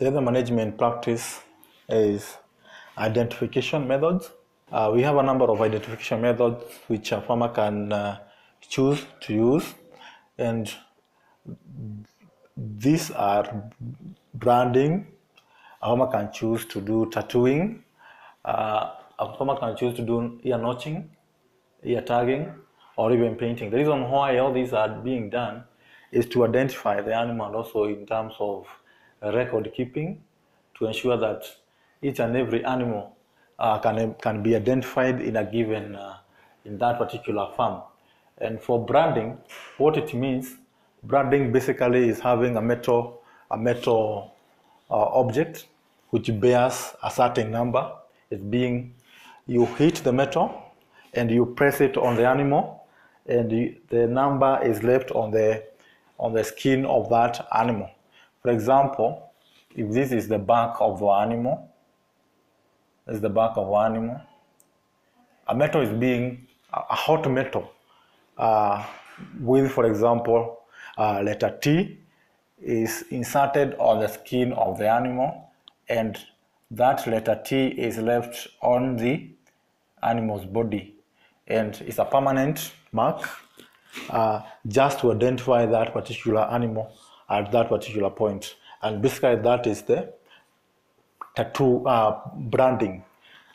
The other management practice is identification methods. Uh, we have a number of identification methods which a farmer can uh, choose to use, and these are branding. A farmer can choose to do tattooing. Uh, a farmer can choose to do ear notching, ear tagging, or even painting. The reason why all these are being done is to identify the animal also in terms of record keeping to ensure that each and every animal uh, can, can be identified in a given, uh, in that particular farm. And for branding, what it means, branding basically is having a metal, a metal uh, object which bears a certain number. It's being, you hit the metal and you press it on the animal and you, the number is left on the, on the skin of that animal. For example, if this is the back of an animal, this is the back of an animal, a metal is being, a hot metal, uh, with, for example, uh, letter T is inserted on the skin of the animal, and that letter T is left on the animal's body, and it's a permanent mark uh, just to identify that particular animal at that particular point. And basically, that is the tattoo uh, branding.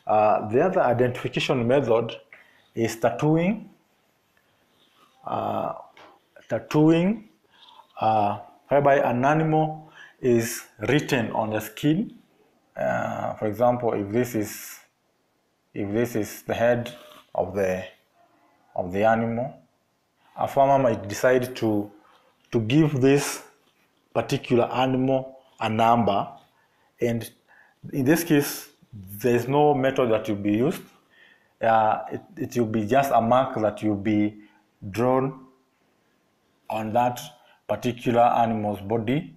Uh, the other identification method is tattooing. Uh, tattooing, uh, whereby an animal is written on the skin. Uh, for example, if this is if this is the head of the of the animal, a farmer might decide to to give this particular animal a number and in this case there's no method that will be used uh, it, it will be just a mark that will be drawn on that particular animal's body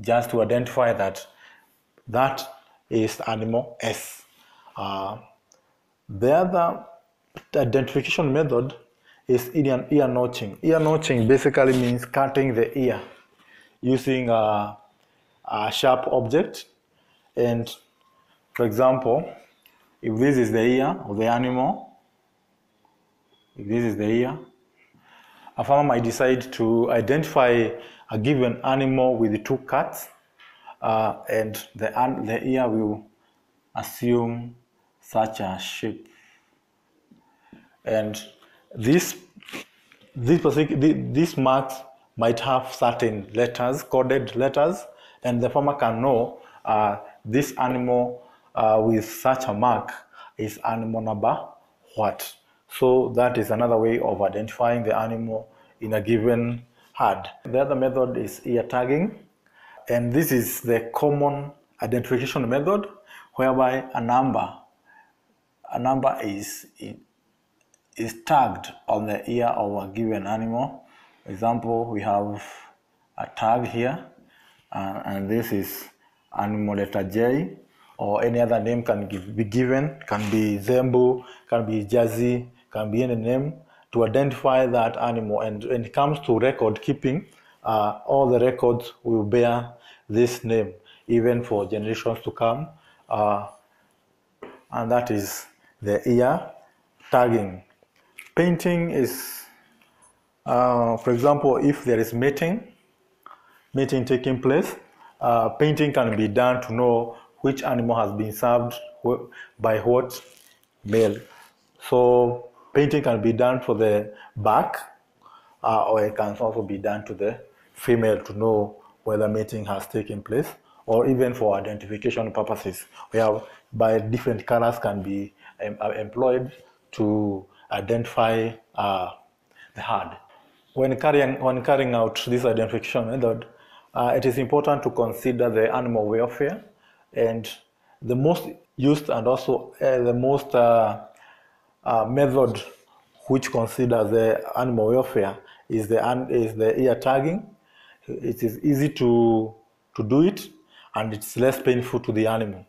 just to identify that that is animal S. Uh, the other identification method is ear, ear notching. Ear notching basically means cutting the ear using a, a sharp object. And for example, if this is the ear of the animal, if this is the ear, a farmer might decide to identify a given animal with two cuts, uh, and the, the ear will assume such a shape. And this, this, this marks might have certain letters, coded letters, and the farmer can know uh, this animal uh, with such a mark is animal number what. So that is another way of identifying the animal in a given herd. The other method is ear tagging, and this is the common identification method whereby a number, a number is, is tagged on the ear of a given animal example we have a tag here uh, and this is animal letter J or any other name can give, be given can be Zembu can be Jersey can be any name to identify that animal. And when it comes to record keeping uh, all the records will bear this name even for generations to come. Uh, and that is the ear tagging. Painting is uh, for example, if there is mating, mating taking place, uh, painting can be done to know which animal has been served by what male. So painting can be done for the back, uh, or it can also be done to the female to know whether mating has taken place, or even for identification purposes, where by different colors can be employed to identify uh, the herd. When carrying, when carrying out this identification method, uh, it is important to consider the animal welfare and the most used and also uh, the most uh, uh method which considers the animal welfare is the, is the ear tagging. It is easy to, to do it and it's less painful to the animal.